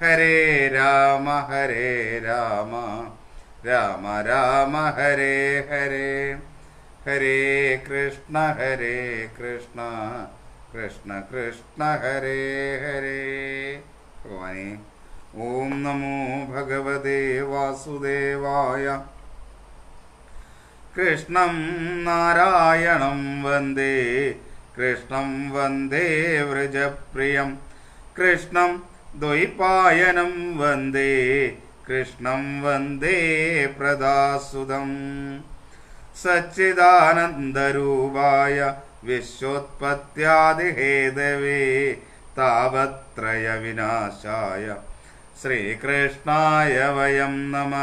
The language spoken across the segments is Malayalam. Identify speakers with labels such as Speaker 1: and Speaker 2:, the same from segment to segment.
Speaker 1: ഹരേ രാമ ഹരേ രാമ. രാമ രാമ ഹരേ ഹരേ. ഹരേ കൃഷ്ണ ഹരേ കൃഷ്ണ. കൃഷ്ണ കൃഷ്ണ ഹരേ ഹരേ. ഭഗവാനെ ഓം നമോ ഭഗവതേ വാസുദേവായ കൃഷ്ണം നാരായണം വന്ദേ. കൃഷ്ണം വന്ദേ വ്രജപ്രിയം. കൃഷ്ണം ദ്വൈപായനം വന്ദേ കൃഷ്ണം വന്ദേ പ്രദാസുതം. സച്ചിദാനന്ദരൂപായ വിശ്വോത്പത്യാദിഹേതവേ താപത്രയ വിനാശായ ശ്രീകൃഷ്ണായ വയം നമ.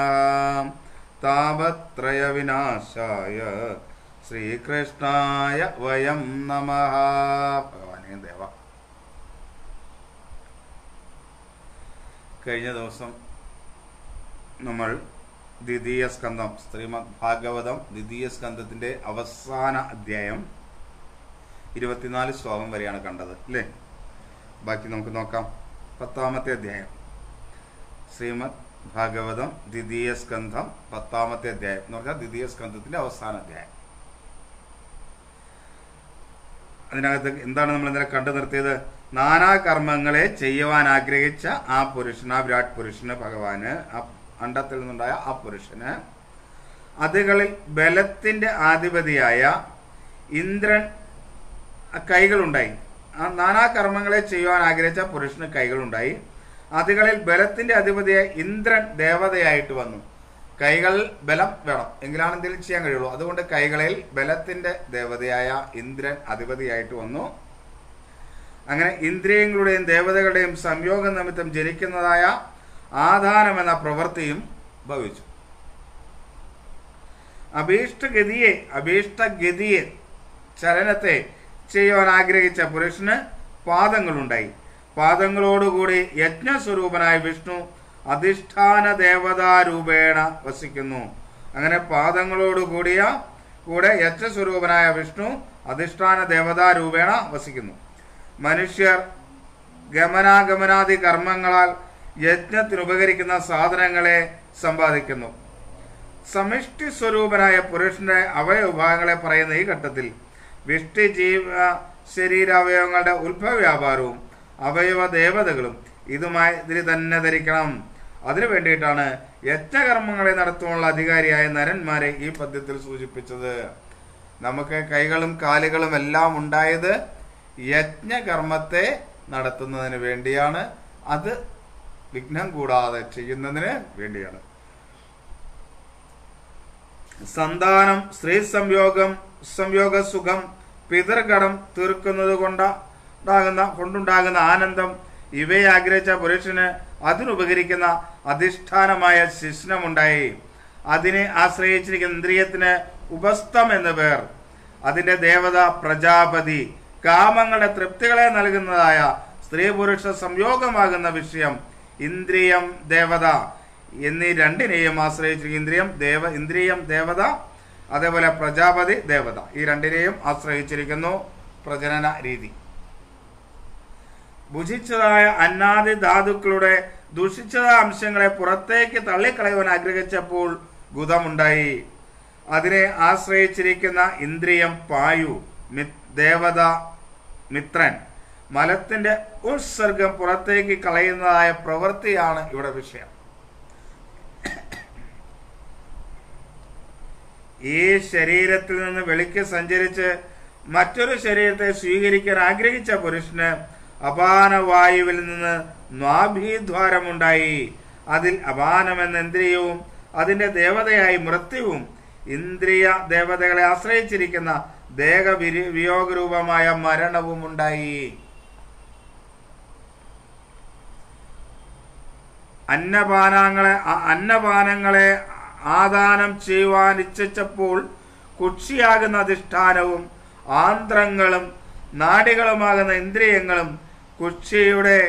Speaker 1: താപത്രയ വിനാശായ ശ്രീകൃഷ്ണായ വയം നമ. ഭഗവാനേ ദേവ. കഴിഞ്ഞ ദിവസം നമ്മൾ ദ്വിതീയ സ്കന്ധം ശ്രീമദ് ഭാഗവതം ദ്വിതീയ സ്കന്ധത്തിന്റെ അവസാന അധ്യായം ഇരുപത്തിനാല് ശ്ലോകം വരെയാണ് കണ്ടത് അല്ലേ? ബാക്കി നമുക്ക് നോക്കാം. പത്താമത്തെ അധ്യായം. ശ്രീമദ് ഭാഗവതം ദ്വിതീയ സ്കന്ധം പത്താമത്തെ അധ്യായം എന്ന് പറഞ്ഞാൽ ദ്വിതീയ സ്കന്ധത്തിന്റെ അവസാന അധ്യായം. അതിനകത്ത് എന്താണ് നമ്മൾ ഇന്നലെ കണ്ടു നിർത്തിയത്? നാനാ കർമ്മങ്ങളെ ചെയ്യുവാൻ ആഗ്രഹിച്ച ആ പുരുഷന് ആ വിരാട് പുരുഷന് ഭഗവാന് ആ അണ്ടത്തിൽ നിന്നുണ്ടായ ആ പുരുഷന് അതുകളിൽ ബലത്തിന്റെ ആധിപതിയായ ഇന്ദ്രൻ കൈകളുണ്ടായി. ആ നാനാ കർമ്മങ്ങളെ ചെയ്യുവാൻ ആഗ്രഹിച്ച പുരുഷന് കൈകളുണ്ടായി. അതുകളിൽ ബലത്തിന്റെ അധിപതിയായ ഇന്ദ്രൻ ദേവതയായിട്ട് വന്നു. കൈകൾ ബലം വേണം. എങ്കിലാണ് എന്തെങ്കിലും ചെയ്യാൻ കഴിയുള്ളൂ. അതുകൊണ്ട് കൈകളിൽ ബലത്തിന്റെ ദേവതയായ ഇന്ദ്രൻ അധിപതിയായിട്ട് വന്നു. അങ്ങനെ ഇന്ദ്രിയങ്ങളുടെയും ദേവതകളുടെയും സംയോഗ നിമിത്തം ജനിക്കുന്നതായ ആധാനം എന്ന പ്രവൃത്തിയും ഭവിച്ചു. അഭീഷ്ടഗതിയെ അഭീഷ്ടഗതിയെ ചലനത്തെ ചെയ്യുവാൻ ആഗ്രഹിച്ച പുരുഷന് പാദങ്ങളുണ്ടായി. പാദങ്ങളോടുകൂടി യജ്ഞസ്വരൂപനായ വിഷ്ണു അധിഷ്ഠാന ദേവതാരൂപേണ വസിക്കുന്നു. അങ്ങനെ പാദങ്ങളോടുകൂടിയ കൂടെ യജ്ഞസ്വരൂപനായ വിഷ്ണു അധിഷ്ഠാന ദേവതാരൂപേണ വസിക്കുന്നു. മനുഷ്യർ ഗമനാഗമനാദി കർമ്മങ്ങളാൽ യജ്ഞത്തിനുപകരിക്കുന്ന സാധനങ്ങളെ സമ്പാദിക്കുന്നു. സമിഷ്ടി സ്വരൂപനായ പുരുഷന്റെ അവയവഭാഗങ്ങളെ പറയുന്ന ഈ ഘട്ടത്തിൽ വിഷ്ടി ജീവ ശരീരാവയവങ്ങളുടെ ഉത്ഭവ വ്യാപാരവും അവയവ ദേവതകളും ഇതുമായി ഇതിൽ തന്നെ ധരിക്കണം. അതിനു വേണ്ടിയിട്ടാണ് യജ്ഞകർമ്മങ്ങളെ നടത്തുവാനുള്ള അധികാരിയായ നരന്മാരെ ഈ പദ്യത്തിൽ സൂചിപ്പിച്ചത്. നമുക്ക് കൈകളും കാലുകളും എല്ലാം ഉണ്ടായത് യജ്ഞകർമ്മത്തെ നടത്തുന്നതിന് വേണ്ടിയാണ്. അത് വിഘ്നം കൂടാതെ ചെയ്യുന്നതിന് വേണ്ടിയാണ്. സന്താനം സ്ത്രീ സംയോഗം സംയോഗ സുഖം പിതൃകടം തീർക്കുന്നത് കൊണ്ടുണ്ടാകുന്ന കൊണ്ടുണ്ടാകുന്ന ആനന്ദം ഇവയെ ആഗ്രഹിച്ച പുരുഷന് അതിനുപകരിക്കുന്ന അധിഷ്ഠാനമായ ശിശ്നമുണ്ടായി. അതിനെ ആശ്രയിച്ചിരിക്കുന്ന ഇന്ദ്രിയത്തിന് ഉപസ്ഥം എന്ന പേർ. അതിന്റെ ദേവത പ്രജാപതി. കാമങ്ങളുടെ തൃപ്തികളെ നൽകുന്നതായ സ്ത്രീ പുരുഷ സംയോഗമാകുന്ന വിഷയം ഇന്ദ്രിയം ദേവത എന്നീ രണ്ടിനെയും ആശ്രയിച്ചിരിക്കും ഇന്ദ്രിയം ദേവ ഇന്ദ്രിയം ദേവത അതേപോലെ പ്രജാപതി ദേവത. ഈ രണ്ടിനെയും ആശ്രയിച്ചിരിക്കുന്നു പ്രജനന രീതി. ഭുജിച്ചതായ അന്നാദി ധാതുക്കളുടെ ദുഷിച്ചതായ അംശങ്ങളെ പുറത്തേക്ക് തള്ളിക്കളയുവാൻ ആഗ്രഹിച്ചപ്പോൾ ഗുതമുണ്ടായി. അതിനെ ആശ്രയിച്ചിരിക്കുന്ന ഇന്ദ്രിയം പായു ദേവത മിത്രൻ. മലത്തിന്റെ ഉത്സർഗം പുറത്തേക്ക് കളയുന്നതായ പ്രവൃത്തിയാണ് ഇവിടെ വിഷയം. ഈ ശരീരത്തിൽ നിന്ന് വെളിക്ക് സഞ്ചരിച്ച് മറ്റൊരു ശരീരത്തെ സ്വീകരിക്കാൻ ആഗ്രഹിച്ച പുരുഷന് അപാന വായുവിൽ നിന്ന് നാഭീദ്വാരമുണ്ടായി അതിൽ എന്ന ഇന്ദ്രിയവും അതിന്റെ ദേവതയായി മൃത്യുവും ഇന്ദ്രിയ ദേവതകളെ ആശ്രയിച്ചിരിക്കുന്ന ദേഹ വിരി- വിയോഗരൂപമായ മരണവും ഉണ്ടായി അന്നപാനങ്ങളെ അന്നപാനങ്ങളെ ആദാനം ചെയ്യുവാൻ ഇച്ഛിച്ചപ്പോൾ കുക്ഷിയാകുന്ന അധിഷ്ഠാനവും ആന്ത്രങ്ങളും നാടികളുമാകുന്ന ഇന്ദ്രിയങ്ങളും കുക്ഷിയുടെ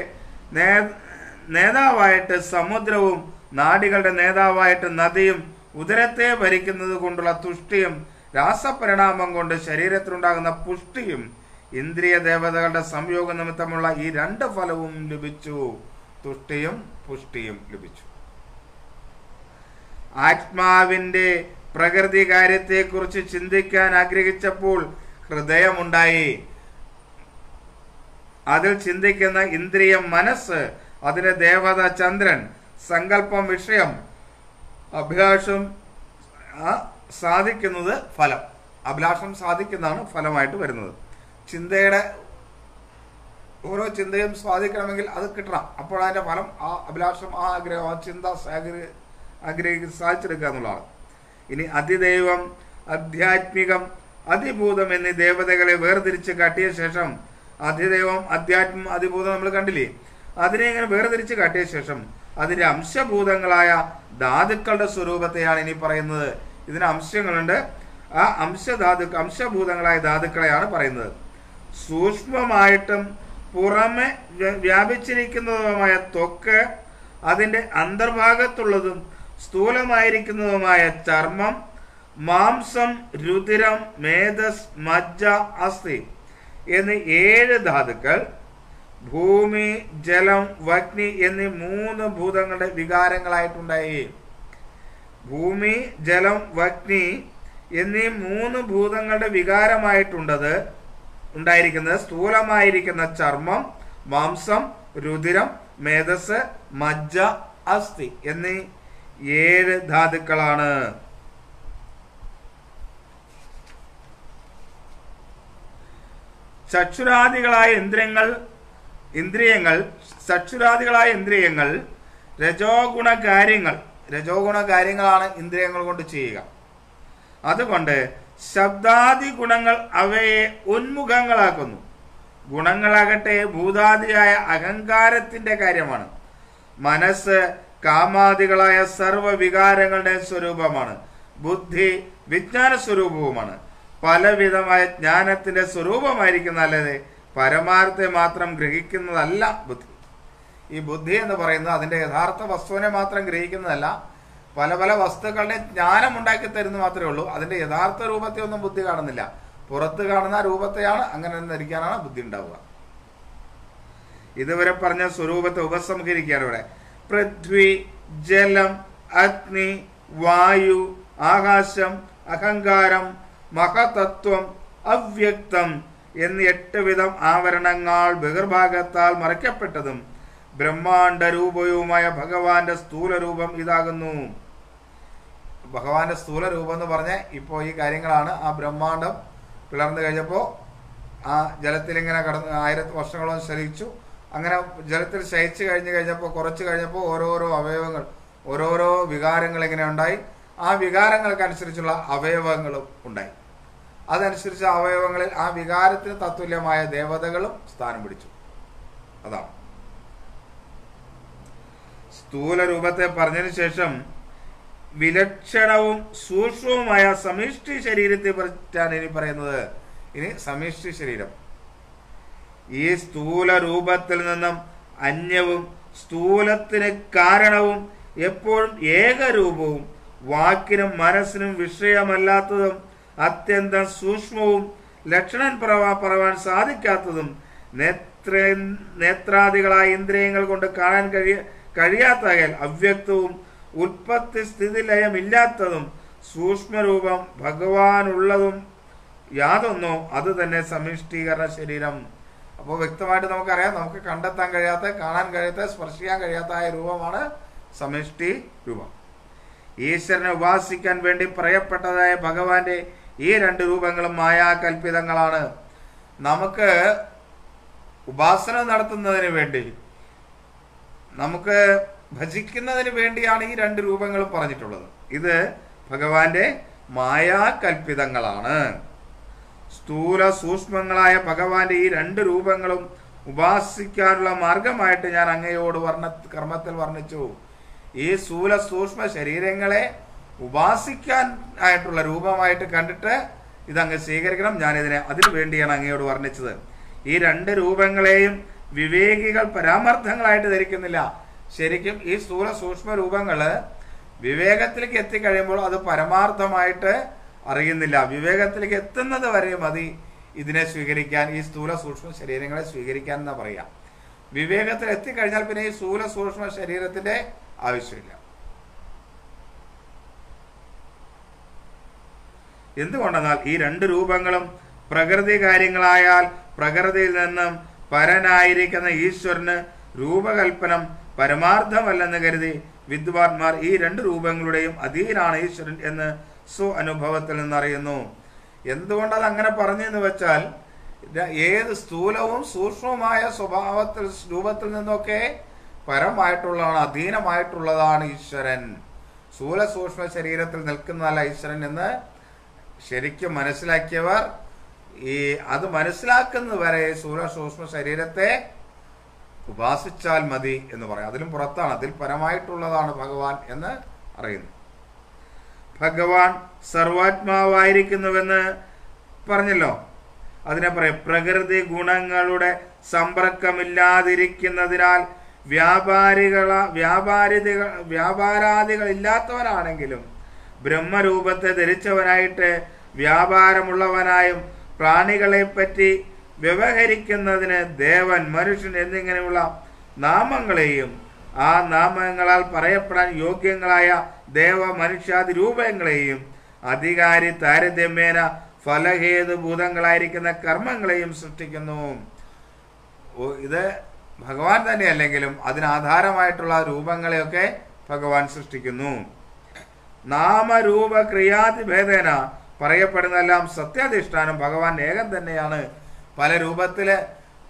Speaker 1: നേതാവായിട്ട് സമുദ്രവും നാടികളുടെ നേതാവായിട്ട് നദിയും ഉദരത്തെ ഭരിക്കുന്നത് കൊണ്ടുള്ള തുഷ്ടിയും രാസപരിണാമം കൊണ്ട് ശരീരത്തിലുണ്ടാകുന്ന പുഷ്ടിയും ഇന്ദ്രിയ ദേവതകളുടെ സംയോഗ നിമിത്തമുള്ള ഈ രണ്ട് ഫലവും ലഭിച്ചു. തുഷ്ടിയും പുഷ്ടിയും ലഭിച്ചു. ആത്മാവിന്റെ പ്രകൃതി കാര്യത്തെക്കുറിച്ച് ചിന്തിക്കാൻ ആഗ്രഹിച്ചപ്പോൾ ഹൃദയമുണ്ടായി. അതിൽ ചിന്തിക്കുന്ന ഇന്ദ്രിയ മനസ്സ് അതിന് ദേവത ചന്ദ്രൻ സങ്കല്പം വിഷയം അഭിലാഷം സാധിക്കുന്നത് ഫലം. അഭിലാഷം സാധിക്കുന്നതാണ് ഫലമായിട്ട് വരുന്നത്. ചിന്തയുടെ ഓരോ ചിന്തയും സ്വാധീനിക്കണമെങ്കിൽ അത് കിട്ടണം. അപ്പോൾ അതിന്റെ ഫലം ആ അഭിലാഷം ആ ആഗ്രഹം ആ ചിന്ത ആഗ്രഹ സാധിച്ചെടുക്കുക എന്നുള്ളതാണ്. ഇനി അതിദൈവം ആധ്യാത്മികം അതിഭൂതം എന്നീ ദേവതകളെ വേർതിരിച്ച് കാട്ടിയ ശേഷം അതിദൈവം അധ്യാത്മം അതിഭൂതം നമ്മൾ കണ്ടില്ലേ? അതിനെ ഇങ്ങനെ വേർതിരിച്ച് കാട്ടിയ ശേഷം അതിന്റെ അംശഭൂതങ്ങളായ ധാതുക്കളുടെ സ്വരൂപത്തെയാണ് ഇനി പറയുന്നത്. ഇതിന് അംശങ്ങളുണ്ട്. ആ അംശധാതു അംശഭൂതങ്ങളായ ധാതുക്കളെയാണ് പറയുന്നത്. സൂക്ഷ്മമായിട്ടും പുറമെ വ്യാപിച്ചിരിക്കുന്നതുമായ തൊക്ക് അതിന്റെ അന്തർഭാഗത്തുള്ളതും സ്ഥൂലമായിരിക്കുന്നതുമായ ചർമ്മം മാംസം രുതിരം മേധസ് മജ്ജ അസ്ഥി എന്നീ ഏഴ് ധാതുക്കൾ ഭൂമി ജലം വഗ്നി എന്നീ മൂന്ന് ഭൂതങ്ങളുടെ വികാരങ്ങളായിട്ടുണ്ടായി. ഭൂമി ജലം വഗ്നി എന്നീ മൂന്ന് ഭൂതങ്ങളുടെ വികാരമായിട്ടുണ്ടത് ഉണ്ടായിരിക്കുന്നത് സ്ഥൂലമായിരിക്കുന്ന ചർമ്മം മാംസം രുതിരം മേധസ് മജ്ജ അസ്ഥി എന്നീ ഏഴ് ധാതുക്കളാണ്. ചക്ഷുരാദികളായ ഇന്ദ്രിയങ്ങൾ ഇന്ദ്രിയങ്ങൾ ചക്ഷുരാദികളായ ഇന്ദ്രിയങ്ങൾ രജോഗുണ കാര്യങ്ങൾ രജോഗുണ കാര്യങ്ങളാണ് ഇന്ദ്രിയങ്ങൾ കൊണ്ട് ചെയ്യുക. അതുകൊണ്ട് ശബ്ദാദി ഗുണങ്ങൾ അവയെ ഉന്മുഖങ്ങളാക്കുന്നു. ഗുണങ്ങളാകട്ടെ ഭൂതാദിയായ അഹങ്കാരത്തിന്റെ കാര്യമാണ്. മനസ്സ് കാമാദികളായ സർവ വികാരങ്ങളുടെ സ്വരൂപമാണ്. ബുദ്ധി വിജ്ഞാന സ്വരൂപവുമാണ്. പലവിധമായ ജ്ഞാനത്തിന്റെ സ്വരൂപമായിരിക്കുന്ന അല്ലെ പരമാർത്ഥത്തെ മാത്രം ഗ്രഹിക്കുന്നതല്ല ബുദ്ധി. ഈ ബുദ്ധി എന്ന് പറയുന്നത് അതിന്റെ യഥാർത്ഥ വസ്തുവിനെ മാത്രം ഗ്രഹിക്കുന്നതല്ല പല പല വസ്തുക്കളുടെ ജ്ഞാനം ഉണ്ടാക്കി തരുന്നു മാത്രമേ ഉള്ളൂ. അതിന്റെ യഥാർത്ഥ രൂപത്തെ ഒന്നും ബുദ്ധി കാണുന്നില്ല. പുറത്ത് കാണുന്ന രൂപത്തെയാണ് അങ്ങനെ ധരിക്കാനാണ് ബുദ്ധി ഉണ്ടാവുക. ഇതുവരെ പറഞ്ഞ സ്വരൂപത്തെ ഉപസംഹരിക്കുകയാണ് ഇവിടെ. പൃഥ്വി ജലം അഗ്നി വായു ആകാശം അഹങ്കാരം മഹതത്വം അവ്യക്തം എന്നീ എട്ട് വിധം ആവരണങ്ങൾ ബഹിർഭാഗത്താൽ മറയ്ക്കപ്പെട്ടതും ബ്രഹ്മാണ്ഡ രൂപവുമായ ഭഗവാന്റെ സ്ഥൂല രൂപം ഇതാകുന്നു. ഭഗവാന്റെ സ്ഥൂല രൂപം എന്ന് പറഞ്ഞ ഇപ്പോൾ ഈ കാര്യങ്ങളാണ് ആ ബ്രഹ്മാണ്ഡം പിളർന്നു കഴിഞ്ഞപ്പോൾ ആ ജലത്തിൽ ഇങ്ങനെ കടന്ന് ആയിരത്തി വർഷങ്ങളോളം ശലിച്ചു. അങ്ങനെ ജലത്തിൽ ശയിച്ചു കഴിഞ്ഞു കഴിഞ്ഞപ്പോൾ കുറച്ച് കഴിഞ്ഞപ്പോൾ ഓരോരോ അവയവങ്ങൾ ഓരോരോ വികാരങ്ങൾ ഇങ്ങനെ ഉണ്ടായി. ആ വികാരങ്ങൾക്കനുസരിച്ചുള്ള അവയവങ്ങളും ഉണ്ടായി. അതനുസരിച്ച് അവയവങ്ങളിൽ ആ വികാരത്തിന് തത്തുല്യമായ ദേവതകളും സ്ഥാനം പിടിച്ചു. അതാണ്. സ്ഥൂല രൂപത്തെ പറഞ്ഞതിന് ശേഷം വിലക്ഷണവും സൂക്ഷ്മവുമായ സമിഷ്ടി ശരീരത്തെ പറ്റാണ് ഇനി പറയുന്നത് ഇനി സമിഷ്ടി ശരീരം. ഈ സ്ഥൂല രൂപത്തിൽ നിന്നും അന്യവും സ്ഥൂലത്തിന് കാരണവും എപ്പോഴും ഏകരൂപവും വാക്കിനും മനസ്സിനും വിഷയമല്ലാത്തതും അത്യന്തം സൂക്ഷ്മവും ലക്ഷണം പറവാ- പറവാൻ സാധിക്കാത്തതും നേത്ര നേത്രാദികളായ ഇന്ദ്രിയങ്ങൾ കൊണ്ട് കാണാൻ കഴിയ കഴിയാത്തകൽ അവ്യക്തവും ഉൽപ്പത്തി സ്ഥിതിലയമില്ലാത്തതും സൂക്ഷ്മരൂപം ഭഗവാനുള്ളതും യാതൊന്നോ അത് തന്നെ സമിഷ്ടീകരണ ശരീരം. അപ്പോൾ വ്യക്തമായിട്ട് നമുക്കറിയാം നമുക്ക് കണ്ടെത്താൻ കഴിയാത്ത കാണാൻ കഴിയാത്ത സ്പർശിക്കാൻ കഴിയാത്ത ആയ രൂപമാണ് സമിഷ്ടി രൂപം. ഈശ്വരനെ ഉപാസിക്കാൻ വേണ്ടി പ്രയപ്പെട്ടതായ ഭഗവാന്റെ ഈ രണ്ട് രൂപങ്ങളും മായാകൽപിതങ്ങളാണ് നമുക്ക് ഉപാസന നടത്തുന്നതിന് വേണ്ടി നമുക്ക് ഭജിക്കുന്നതിന് വേണ്ടിയാണ് ഈ രണ്ട് രൂപങ്ങളും പറഞ്ഞിട്ടുള്ളത്. ഇത് ഭഗവാന്റെ മായാകൽപ്പിതങ്ങളാണ്. സ്ഥൂല സൂക്ഷ്മങ്ങളായ ഭഗവാന്റെ ഈ രണ്ട് രൂപങ്ങളും ഉപാസിക്കാനുള്ള മാർഗമായിട്ട് ഞാൻ അങ്ങയോട് വർണ കർമ്മത്തിൽ വർണിച്ചു. ഈ സ്ഥൂല സൂക്ഷ്മ ശരീരങ്ങളെ ഉപാസിക്കാൻ ആയിട്ടുള്ള രൂപമായിട്ട് കണ്ടിട്ട് ഇതങ്ങ് സ്വീകരിക്കണം. ഞാനിതിനെ അതിനു വേണ്ടിയാണ് അങ്ങയോട് വർണിച്ചത്. ഈ രണ്ട് രൂപങ്ങളെയും വിവേകികൾ പരാമർത്ഥങ്ങളായിട്ട് ധരിക്കുന്നില്ല. ശരിക്കും ഈ സ്ഥൂല സൂക്ഷ്മ രൂപങ്ങൾ വിവേകത്തിലേക്ക് എത്തിക്കഴിയുമ്പോൾ അത് പരമാർത്ഥമായിട്ട് അറിയുന്നില്ല. വിവേകത്തിലേക്ക് എത്തുന്നത് വരെ മതി ഇതിനെ സ്വീകരിക്കാൻ ഈ സ്ഥൂല സൂക്ഷ്മ ശരീരങ്ങളെ സ്വീകരിക്കാൻ എന്നാ പറയാം. വിവേകത്തിൽ എത്തിക്കഴിഞ്ഞാൽ പിന്നെ ഈ സ്ഥൂല സൂക്ഷ്മ ശരീരത്തിന്റെ ആവശ്യമില്ല. എന്തുകൊണ്ടെന്നാൽ ഈ രണ്ട് രൂപങ്ങളും പ്രകൃതി കാര്യങ്ങളായാൽ പ്രകൃതിയിൽ നിന്നും പരനായിരിക്കുന്ന ഈശ്വരന് രൂപകൽപ്പനം പരമാർത്ഥമല്ലെന്ന് കരുതി വിദ്വാൻമാർ ഈ രണ്ട് രൂപങ്ങളുടെയും അധീനാണ് ഈശ്വരൻ എന്ന് സ്വ അനുഭവത്തിൽ നിന്നറിയുന്നു. എന്തുകൊണ്ടത് അങ്ങനെ പറഞ്ഞെന്ന് വെച്ചാൽ ഏത് സ്ഥൂലവും സൂക്ഷ്മവുമായ സ്വഭാവത്തിൽ രൂപത്തിൽ നിന്നൊക്കെ പരമായിട്ടുള്ളതാണ് അധീനമായിട്ടുള്ളതാണ് ഈശ്വരൻ. സ്ഥൂല സൂക്ഷ്മ ശരീരത്തിൽ നിൽക്കുന്നതല്ല ഈശ്വരൻ എന്ന് ശരിക്കും മനസ്സിലാക്കിയവർ ഈ അത് മനസ്സിലാക്കുന്നത് വരെ സൂര സൂക്ഷ്മ ശരീരത്തെ ഉപാസിച്ചാൽ മതി എന്ന് പറയാം. അതിലും പുറത്താണ്. അതിൽ പരമായിട്ടുള്ളതാണ് ഭഗവാൻ എന്ന് അറിയുന്നു. ഭഗവാൻ സർവാത്മാവായിരിക്കുന്നുവെന്ന് പറഞ്ഞല്ലോ. അതിനെ പറയാം. പ്രകൃതി ഗുണങ്ങളുടെ സമ്പർക്കമില്ലാതിരിക്കുന്നതിനാൽ വ്യാപാരികള വ്യാപാരികൾ ഇല്ലാത്തവനാണെങ്കിലും ബ്രഹ്മരൂപത്തെ ധരിച്ചവനായിട്ട് വ്യാപാരമുള്ളവനായും പ്രാണികളെപ്പറ്റി വ്യവഹരിക്കുന്നതിന് ദേവൻ മനുഷ്യൻ എന്നിങ്ങനെയുള്ള നാമങ്ങളെയും ആ നാമങ്ങളാൽ പറയപ്പെടാൻ യോഗ്യങ്ങളായ ദേവ മനുഷ്യാദി രൂപങ്ങളെയും അധികാരി താരതമ്യേന ഫലഹേതുഭൂതങ്ങളായിരിക്കുന്ന കർമ്മങ്ങളെയും സൃഷ്ടിക്കുന്നു. ഇത് ഭഗവാൻ തന്നെ അല്ലെങ്കിലും അതിനാധാരമായിട്ടുള്ള രൂപങ്ങളെയൊക്കെ ഭഗവാൻ സൃഷ്ടിക്കുന്നു. നാമരൂപ ക്രിയാതിഭേദേന പറയപ്പെടുന്നതെല്ലാം സത്യാധിഷ്ഠാനം ഭഗവാൻ ഏകൻ തന്നെയാണ്. പല രൂപത്തിൽ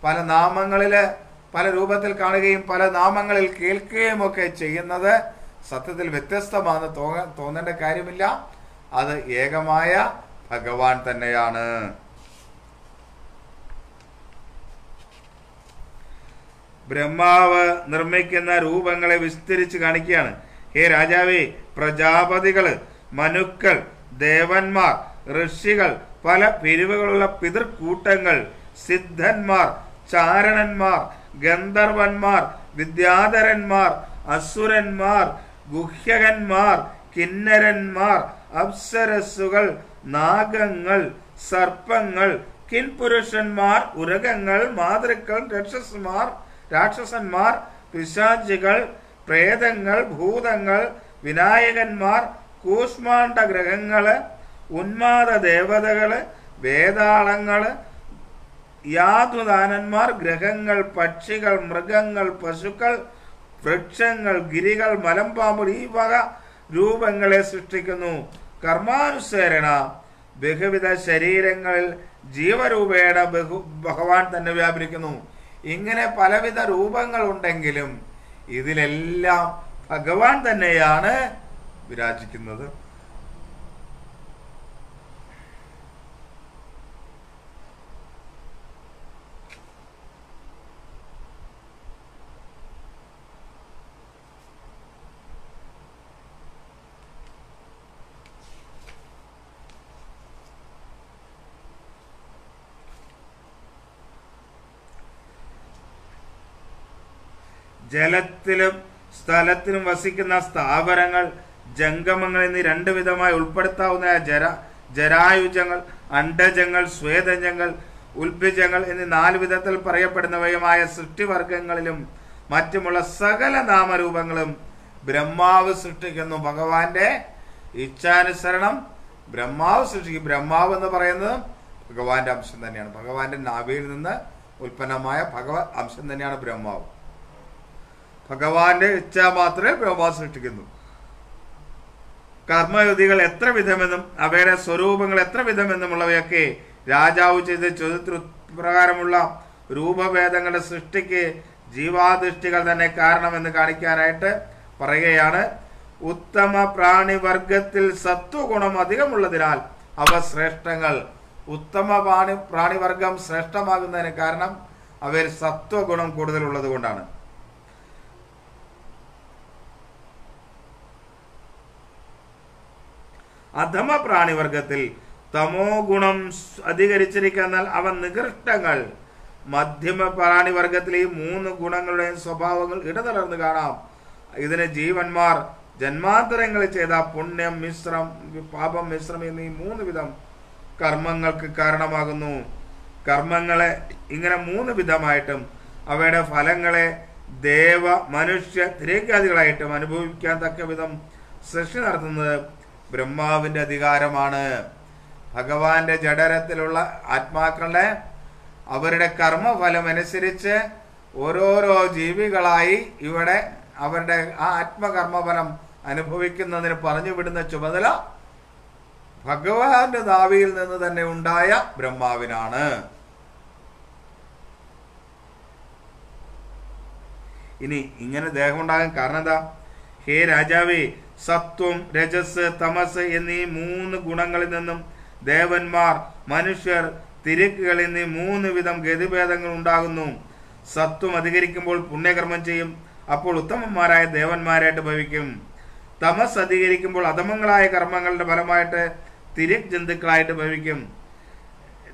Speaker 1: പല നാമങ്ങളിൽ പല രൂപത്തിൽ കാണുകയും പല നാമങ്ങളിൽ കേൾക്കുകയും ഒക്കെ ചെയ്യുന്നത് സത്യത്തിൽ വ്യത്യസ്തമാണെന്ന് തോന്ന തോന്നേണ്ട കാര്യമില്ല. അത് ഏകമായ ഭഗവാൻ തന്നെയാണ്. ബ്രഹ്മാവ് നിർമ്മിക്കുന്ന രൂപങ്ങളെ വിസ്തരിച്ച് കാണിക്കുകയാണ്. ഹേ രാജാവേ പ്രജാപതികൾ മനുക്കൾ ദേവന്മാർ ഋഷികൾ പല പിരിവുകളുള്ള പിതൃക്കൂട്ടങ്ങൾ സിദ്ധന്മാർ ചാരണന്മാർ ഗന്ധർവന്മാർ വിദ്യാധരന്മാർ അസുരന്മാർ ഗുഹ്യകന്മാർ കിന്നരന്മാർ അപ്സരസ്സുകൾ നാഗങ്ങൾ സർപ്പങ്ങൾ കിൻപുരുഷന്മാർ ഉരകങ്ങൾ മാതൃക്കൾ രക്ഷസന്മാർ രാക്ഷസന്മാർ പിശാചികൾ പ്രേതങ്ങൾ ഭൂതങ്ങൾ വിനായകന്മാർ കൂഷ്മാണ്ഡ ഗ്രഹങ്ങൾ ഉന്മാദ ദേവതകൾ വേതാളങ്ങൾ യാതുദാനന്മാർ ഗ്രഹങ്ങൾ പക്ഷികൾ മൃഗങ്ങൾ പശുക്കൾ വൃക്ഷങ്ങൾ ഗിരികൾ മലമ്പാമ്പുകൾ ഈ വക രൂപങ്ങളെ സൃഷ്ടിക്കുന്നു. കർമാനുസരണ ബഹുവിധ ശരീരങ്ങളിൽ ജീവരൂപേണ ബഹു ഭഗവാൻ തന്നെ വ്യാപരിക്കുന്നു. ഇങ്ങനെ പലവിധ രൂപങ്ങൾ ഉണ്ടെങ്കിലും ഇതിലെല്ലാം ഭഗവാൻ തന്നെയാണ് വിരാജിക്കുന്നത്. ജലത്തിലും സ്ഥലത്തിലും വസിക്കുന്ന സ്ഥാവരങ്ങൾ ജംഗമങ്ങൾ എന്നീ രണ്ട് വിധമായി ഉൾപ്പെടുത്താവുന്ന ജര ജരായുജങ്ങൾ അണ്ഡജങ്ങൾ സ്വേദജങ്ങൾ ഉൽഭിജങ്ങൾ എന്നീ നാല് വിധത്തിൽ പറയപ്പെടുന്നവയുമായ സൃഷ്ടിവർഗങ്ങളിലും മറ്റുമുള്ള സകല നാമരൂപങ്ങളും ബ്രഹ്മാവ് സൃഷ്ടിക്കുന്നു. ഭഗവാന്റെ ഇച്ഛാനുസരണം ബ്രഹ്മാവ് സൃഷ്ടിക്കും. ബ്രഹ്മാവ് എന്ന് പറയുന്നത് ഭഗവാന്റെ അംശം തന്നെയാണ്. ഭഗവാന്റെ നാവിയിൽ നിന്ന് ഉൽപ്പന്നമായ ഭഗവത് അംശം തന്നെയാണ് ബ്രഹ്മാവ്. ഭഗവാന്റെ ഇച്ഛ മാത്രമേ ബ്രഹ്മാവ് സൃഷ്ടിക്കുന്നു. കർമ്മയുതികൾ എത്ര വിധമെന്നും അവയുടെ സ്വരൂപങ്ങൾ എത്ര വിധമെന്നുമുള്ളവയൊക്കെ രാജാവ് ചെയ്ത ചോദ്യത്തിന് പ്രകാരമുള്ള രൂപഭേദങ്ങളുടെ സൃഷ്ടിക്ക് ജീവാദൃഷ്ടികൾ തന്നെ കാരണമെന്ന് കാണിക്കാനായിട്ട് പറയുകയാണ്. ഉത്തമ പ്രാണിവർഗത്തിൽ സത്വഗുണം അധികമുള്ളതിനാൽ അവ ശ്രേഷ്ഠങ്ങൾ. ഉത്തമ പ്രാണി പ്രാണിവർഗം ശ്രേഷ്ഠമാകുന്നതിന് കാരണം അവയിൽ സത്വഗുണം കൂടുതലുള്ളത് കൊണ്ടാണ് അധമ പ്രാണിവർഗത്തിൽ തമോ ഗുണം അധികരിച്ചിരിക്കുന്നാൽ അവ നികൃഷ്ടങ്ങൾ. മധ്യമ പ്രാണിവർഗത്തിൽ ഈ മൂന്ന് ഗുണങ്ങളുടെയും സ്വഭാവങ്ങൾ ഇടതലർന്ന് കാണാം. ഇതിന് ജീവന്മാർ ജന്മാന്തരങ്ങളിൽ ചെയ്ത പുണ്യം മിശ്രം പാപം മിശ്രം എന്നീ മൂന്ന് വിധം കർമ്മങ്ങൾക്ക് കാരണമാകുന്നു. കർമ്മങ്ങളെ ഇങ്ങനെ മൂന്ന് വിധമായിട്ടും അവയുടെ ഫലങ്ങളെ ദേവ മനുഷ്യ തിരേക്കാദികളായിട്ടും അനുഭവിക്കാൻ തക്ക വിധം സൃഷ്ടി നടത്തുന്നത് ബ്രഹ്മാവിന്റെ അധികാരമാണ്. ഭഗവാന്റെ ജഡരത്തിലുള്ള ആത്മാക്കളെ അവരുടെ കർമ്മഫലം അനുസരിച്ച് ഓരോരോ ജീവികളായി ഇവിടെ അവരുടെ ആ ആത്മകർമ്മഫലം അനുഭവിക്കുന്നതിന് പറഞ്ഞു വിടുന്ന ചുമതല ഭഗവാന്റെ ദാവിയിൽ നിന്ന് തന്നെ ഉണ്ടായ ബ്രഹ്മാവിനാണ്. ഇനി ഇങ്ങനെ ദേഹം ഉണ്ടാകാൻ കാരണം എന്താ? ഹേ രാജാവേ സത്വം രജസ് തമസ് എന്നീ മൂന്ന് ഗുണങ്ങളിൽ നിന്നും ദേവന്മാർ മനുഷ്യർ തിരക്കുകൾ എന്നീ മൂന്ന് വിധം ഗതിഭേദങ്ങൾ ഉണ്ടാകുന്നു. സത്വം അധികരിക്കുമ്പോൾ പുണ്യകർമ്മം ചെയ്യും. അപ്പോൾ ഉത്തമന്മാരായ ദേവന്മാരായിട്ട് ഭവിക്കും. തമസ് അധികരിക്കുമ്പോൾ അധമങ്ങളായ കർമ്മങ്ങളുടെ ഫലമായിട്ട് തിരക് ജന്തുക്കളായിട്ട് ഭവിക്കും.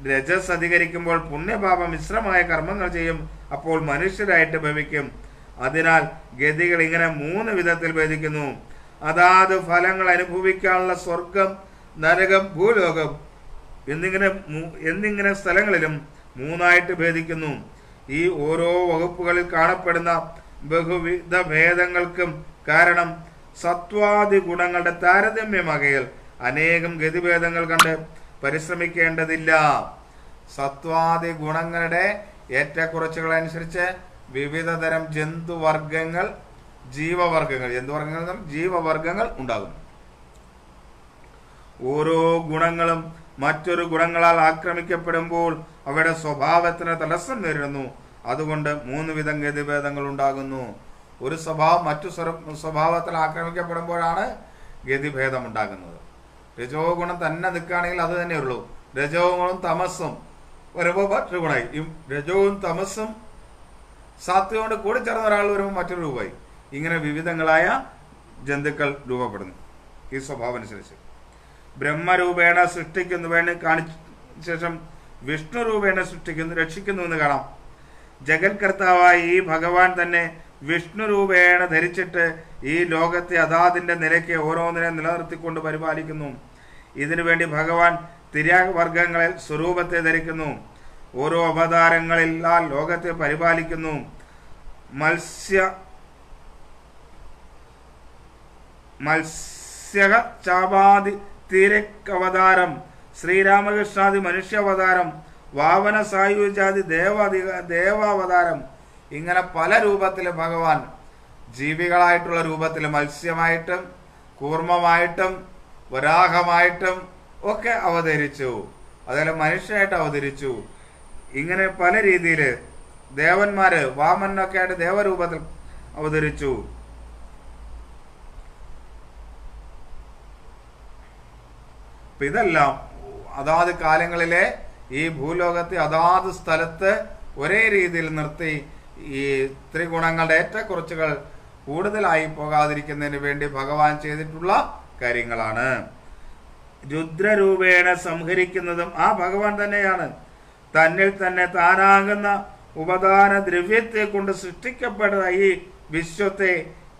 Speaker 1: രജസ് അധികരിക്കുമ്പോൾ പുണ്യപാപ മിശ്രമായ കർമ്മങ്ങൾ ചെയ്യും. അപ്പോൾ മനുഷ്യരായിട്ട് ഭവിക്കും. അതിനാൽ ഗതികൾ ഇങ്ങനെ മൂന്ന് വിധത്തിൽ ഭേദിക്കുന്നു. അതാത് ഫലങ്ങൾ അനുഭവിക്കാനുള്ള സ്വർഗം നരകം ഭൂലോകം എന്നിങ്ങനെ എന്നിങ്ങനെ സ്ഥലങ്ങളിലും മൂന്നായിട്ട് ഭേദിക്കുന്നു. ഈ ഓരോ വകുപ്പുകളിൽ കാണപ്പെടുന്ന ബഹുവിധ ഭേദങ്ങൾക്കും കാരണം സത്വാദി ഗുണങ്ങളുടെ താരതമ്യമകയിൽ അനേകം ഗതിഭേദങ്ങൾ കണ്ട് പരിശ്രമിക്കേണ്ടതില്ല. സത്വാദി ഗുണങ്ങളുടെ ഏറ്റക്കുറച്ചുകൾ അനുസരിച്ച് വിവിധ തരം ജന്തുവർഗങ്ങൾ ജീവവർഗങ്ങൾ ജന്തുവർഗങ്ങൾ എന്ന് പറഞ്ഞാൽ ജീവവർഗങ്ങൾ ഉണ്ടാകുന്നു. ഓരോ ഗുണങ്ങളും മറ്റൊരു ഗുണങ്ങളാൽ ആക്രമിക്കപ്പെടുമ്പോൾ അവയുടെ സ്വഭാവത്തിന് തടസ്സം നേരിടുന്നു. അതുകൊണ്ട് മൂന്ന് വിധം ഗതിഭേദങ്ങൾ ഉണ്ടാകുന്നു. ഒരു സ്വഭാവം മറ്റു സ്വഭാവത്തിൽ ആക്രമിക്കപ്പെടുമ്പോഴാണ് ഗതിഭേദം ഉണ്ടാകുന്നത്. രജോ ഗുണം തന്നെ നിൽക്കുകയാണെങ്കിൽ അത് തന്നെ ഉള്ളൂ. രജോ തമസ്സും വരുമ്പോൾ മറ്റൊരു ഗുണമായി. രജവും തമസ്സും സാത്വികൊണ്ട് കൂടിച്ചേർന്ന ഒരാൾ വരുമ്പോൾ മറ്റൊരു രൂപമായി. ഇങ്ങനെ വിവിധങ്ങളായ ജന്തുക്കൾ രൂപപ്പെടുന്നു. ഈ സ്വഭാവം അനുസരിച്ച് ബ്രഹ്മരൂപേണ സൃഷ്ടിക്കുന്നു വേണ്ടി കാണിച്ച ശേഷം വിഷ്ണു രൂപേണ സൃഷ്ടിക്കുന്നു രക്ഷിക്കുന്നു എന്ന് കാണാം. ജഗത്കർത്താവായ ഈ ഭഗവാൻ തന്നെ വിഷ്ണു രൂപേണ ധരിച്ചിട്ട് ഈ ലോകത്തെ അതാതിന്റെ നിലയ്ക്ക് ഓരോന്നിനെ നിലനിർത്തിക്കൊണ്ട് പരിപാലിക്കുന്നു. ഇതിനുവേണ്ടി ഭഗവാൻ തിരാവർഗങ്ങളിൽ സ്വരൂപത്തെ ധരിക്കുന്നു. ഓരോ അവതാരങ്ങളിൽ ആ ലോകത്തെ പരിപാലിക്കുന്നു. മത്സ്യ മത്സ്യക ചാപാതി തിരക്കവതാരം ശ്രീരാമകൃഷ്ണാദി മനുഷ്യാവതാരം വാവന സായുജാതി ദേവാധിക ദേവാവതാരം. ഇങ്ങനെ പല രൂപത്തിൽ ഭഗവാൻ ജീവികളായിട്ടുള്ള രൂപത്തിൽ മത്സ്യമായിട്ടും കൂർമ്മമായിട്ടും വരാഹമായിട്ടും ഒക്കെ അവതരിച്ചു. അതുപോലെ മനുഷ്യനായിട്ട് അവതരിച്ചു. ഇങ്ങനെ പല രീതിയിൽ ദേവന്മാര് വാമനൊക്കെ ആയിട്ട് ദേവരൂപത്തിൽ അവതരിച്ചു. അപ്പൊ ഇതെല്ലാം അതാത് കാലങ്ങളിലെ ഈ ഭൂലോകത്തെ അതാത് സ്ഥലത്ത് ഒരേ രീതിയിൽ നിർത്തി ഈ ത്രിഗുണങ്ങളുടെ ഏറ്റക്കുറച്ചുകൾ കൂടുതലായി പോകാതിരിക്കുന്നതിന് വേണ്ടി ഭഗവാൻ ചെയ്തിട്ടുള്ള കാര്യങ്ങളാണ്. രുദ്രരൂപേണ സംഹരിക്കുന്നതും ആ ഭഗവാൻ തന്നെയാണ്. തന്നിൽ തന്നെ താനാകുന്ന ഉപദാന ദ്രവ്യത്തെ കൊണ്ട് സൃഷ്ടിക്കപ്പെട്ട ഈ വിശ്വത്തെ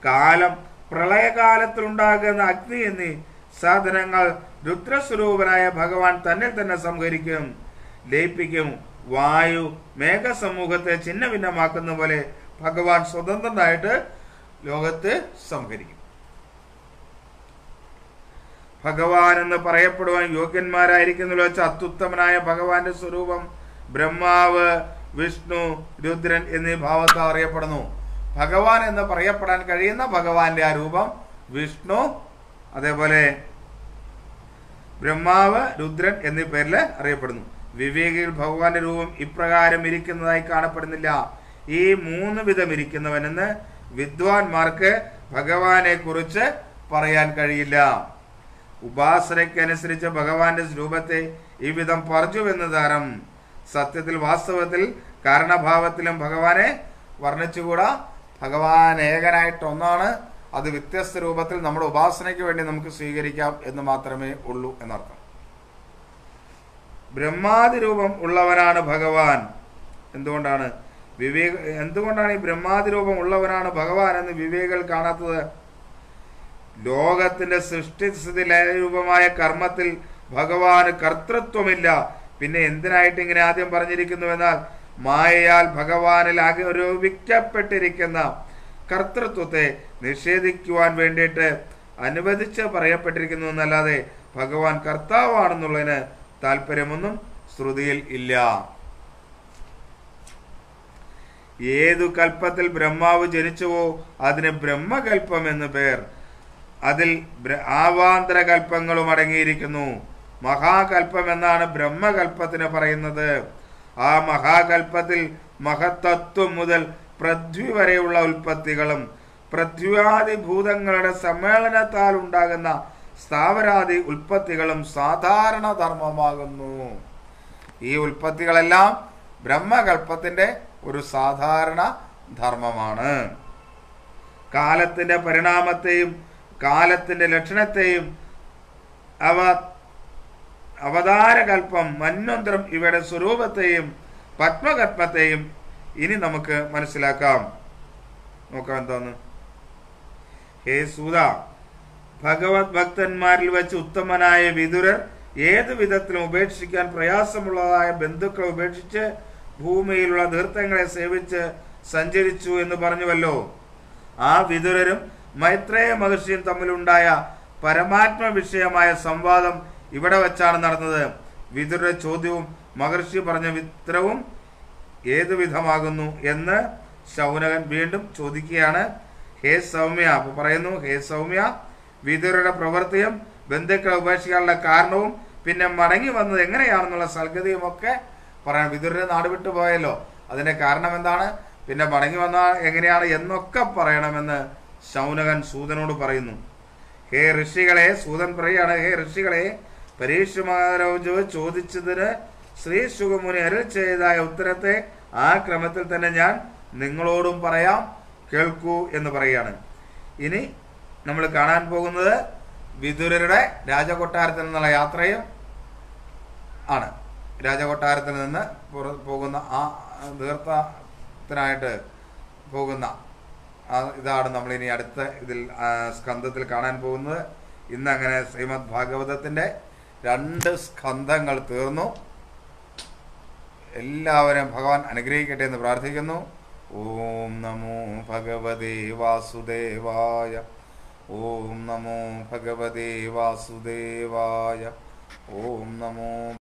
Speaker 1: കാലം പ്രളയകാലത്തിലുണ്ടാകുന്ന അഗ്നി എന്നീ സാധനങ്ങൾ രുദ്രസ്വരൂപനായ ഭഗവാൻ തന്നിൽ തന്നെ സംഹരിക്കും. ലയിപ്പിക്കും. വായു മേഘസമൂഹത്തെ ഛിന്ന ഭിന്നമാക്കുന്ന പോലെ ഭഗവാൻ സ്വതന്ത്രനായിട്ട് ലോകത്ത് സംഹരിക്കും. ഭഗവാൻ എന്ന് പറയപ്പെടുവാൻ യോഗ്യന്മാരായിരിക്കുന്നല്ലോ വെച്ച അത്യുത്തമനായ ഭഗവാന്റെ സ്വരൂപം ബ്രഹ്മാവ് വിഷ്ണു രുദ്രൻ എന്നീ ഭാവത്താൽ അറിയപ്പെടുന്നു. ഭഗവാൻ എന്ന് പറയപ്പെടാൻ കഴിയുന്ന ഭഗവാന്റെ ആ രൂപം വിഷ്ണു അതേപോലെ ബ്രഹ്മാവ് രുദ്രൻ എന്നീ പേരിൽ അറിയപ്പെടുന്നു. വിവേകിയിൽ ഭഗവാന്റെ രൂപം ഇപ്രകാരം ഇരിക്കുന്നതായി കാണപ്പെടുന്നില്ല. ഈ മൂന്ന് വിധം ഇരിക്കുന്നവനെന്ന് വിദ്വാൻമാർക്ക് ഭഗവാനെ കുറിച്ച് പറയാൻ കഴിയില്ല. ഉപാസനയ്ക്കനുസരിച്ച് ഭഗവാന്റെ രൂപത്തെ ഈ വിധം പറഞ്ഞുവെന്ന് താരം സത്യത്തിൽ വാസ്തവത്തിൽ കാരണഭാവത്തിലും ഭഗവാനെ വർണിച്ചുകൂടാ. ഭഗവാൻ ഏകനായിട്ട് ഒന്നാണ് അത് വ്യത്യസ്ത രൂപത്തിൽ നമ്മുടെ ഉപാസനയ്ക്ക് വേണ്ടി നമുക്ക് സ്വീകരിക്കാം എന്ന് മാത്രമേ ഉള്ളൂ എന്നർത്ഥം. ബ്രഹ്മാതി രൂപം ഉള്ളവനാണ് ഭഗവാൻ. എന്തുകൊണ്ടാണ്? വിവേക എന്തുകൊണ്ടാണ് ഈ ബ്രഹ്മാതി രൂപം ഉള്ളവനാണ് ഭഗവാൻ എന്ന് വിവേകൾ കാണാത്തത്? ലോകത്തിന്റെ സൃഷ്ടിസ്ഥിതി ലയരൂപമായ കർമ്മത്തിൽ ഭഗവാന് കർത്തൃത്വമില്ല. പിന്നെ എന്തിനായിട്ട് ഇങ്ങനെ ആദ്യം പറഞ്ഞിരിക്കുന്നു എന്നാൽ മായയാൽ ഭഗവാനിൽ ആരോപിക്കപ്പെട്ടിരിക്കുന്ന കർത്തൃത്വത്തെ നിഷേധിക്കുവാൻ വേണ്ടിയിട്ട് അനുവദിച്ച് പറയപ്പെട്ടിരിക്കുന്നു എന്നല്ലാതെ ഭഗവാൻ കർത്താവാണെന്നുള്ളതിന് താല്പര്യമൊന്നും ശ്രുതിയിൽ ഇല്ല. ഏതു കൽപ്പത്തിൽ ബ്രഹ്മാവ് ജനിച്ചുവോ അതിന് ബ്രഹ്മകൽപ്പം എന്ന് പേർ. അതിൽ ആവാന്തര കൽപ്പങ്ങളും അടങ്ങിയിരിക്കുന്നു. മഹാകൽപ്പം എന്നാണ് ബ്രഹ്മകൽപ്പത്തിന് പറയുന്നത്. ആ മഹാകൽപ്പത്തിൽ മഹത്തത്വം മുതൽ പൃഥ്വി വരെയുള്ള ഉൽപ്പത്തികളും പൃഥ്വിയാദി ഭൂതങ്ങളുടെ സമ്മേളനത്താൽ ഉണ്ടാകുന്ന സ്ഥാവരാദി ഉൽപ്പത്തികളും സാധാരണ ധർമ്മമാകുന്നു. ഈ ഉൽപ്പത്തികളെല്ലാം ബ്രഹ്മകൽപ്പത്തിന്റെ ഒരു സാധാരണ ധർമ്മമാണ്. കാലത്തിന്റെ പരിണാമത്തെയും കാലത്തിന്റെ ലക്ഷണത്തെയും അവ അവതാരകൽപ്പം മന്വന്തരം ഇവയുടെ സ്വരൂപത്തെയും പത്മകൽപ്പത്തെയും ഇനി നമുക്ക് മനസ്സിലാക്കാം. നോക്കാം എന്താന്ന് ഹേ സൂത ഭഗവത് ഭക്തന്മാരിൽ വെച്ച് ഉത്തമനായ വിതുരർ ഏത് വിധത്തിലും ഉപേക്ഷിക്കാൻ പ്രയാസമുള്ളതായ ബന്ധുക്കളെ ഉപേക്ഷിച്ച് ഭൂമിയിലുള്ള തീർത്ഥങ്ങളെ സേവിച്ച് സഞ്ചരിച്ചു എന്ന് പറഞ്ഞുവല്ലോ. ആ വിതുരരും മൈത്രേയ മഹർഷിയും തമ്മിലുണ്ടായ പരമാത്മ വിഷയമായ സംവാദം ഇവിടെ വെച്ചാണ് നടന്നത്. വിതുരുടെ ചോദ്യവും മഹർഷി പറഞ്ഞ ഉത്തരവും ഏതു വിധമാകുന്നു എന്ന് ശൗനകൻ വീണ്ടും ചോദിക്കുകയാണ്. ഹേ സൗമ്യ അപ്പൊ പറയുന്നു ഹേ സൗമ്യ വിതുരയുടെ പ്രവൃത്തിയും ബന്ധുക്കളെ ഉപേക്ഷിക്കാനുള്ള കാരണവും പിന്നെ മടങ്ങി വന്നത് എങ്ങനെയാണെന്നുള്ള സൽഗതിയും ഒക്കെ പറയാം. വിതുരരെ നാട് വിട്ടു പോയല്ലോ. അതിന്റെ കാരണം എന്താണ്? പിന്നെ മടങ്ങി വന്ന എങ്ങനെയാണ് എന്നൊക്കെ പറയണമെന്ന് ശൗനകൻ സൂതനോട് പറയുന്നു. ഹേ ഋഷികളെ സൂതൻ പറയാണ് ഹേ ഋഷികളെ പരീക്ഷ മഹാരാജ് ചോദിച്ചതിന് ശ്രീ ശുഖമുനി അരുൾ ചെയ്തതായ ഉത്തരത്തെ ആ ക്രമത്തിൽ തന്നെ ഞാൻ നിങ്ങളോടും പറയാം കേൾക്കൂ എന്ന് പറയുകയാണ്. ഇനി നമ്മൾ കാണാൻ പോകുന്നത് വിതുരരുടെ രാജകൊട്ടാരത്തിൽ നിന്നുള്ള യാത്രയും ആണ്. രാജകൊട്ടാരത്തിൽ നിന്ന് പോകുന്ന ആ തീർത്ഥത്തിനായിട്ട് പോകുന്ന ഇതാണ് നമ്മൾ ഇനി അടുത്ത ഇതിൽ സ്കന്ധത്തിൽ കാണാൻ പോകുന്നത്. ഇന്നങ്ങനെ ശ്രീമദ് ഭാഗവതത്തിന്റെ രണ്ട് സ്കന്ധങ്ങൾ തീർന്നു. എല്ലാവരും ഭഗവാൻ അനുഗ്രഹിക്കട്ടെ എന്ന് പ്രാർത്ഥിക്കുന്നു. ഓം നമോ ഭഗവതേ വാസുദേവായ. ഓം നമോ ഭഗവതേ വാസുദേവായ. ഓം നമോ